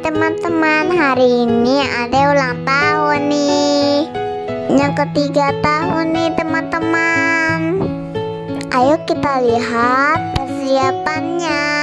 teman-teman, hari ini ada ulang tahun nih. Yang ketiga tahun nih teman-teman. Ayo kita lihat persiapannya.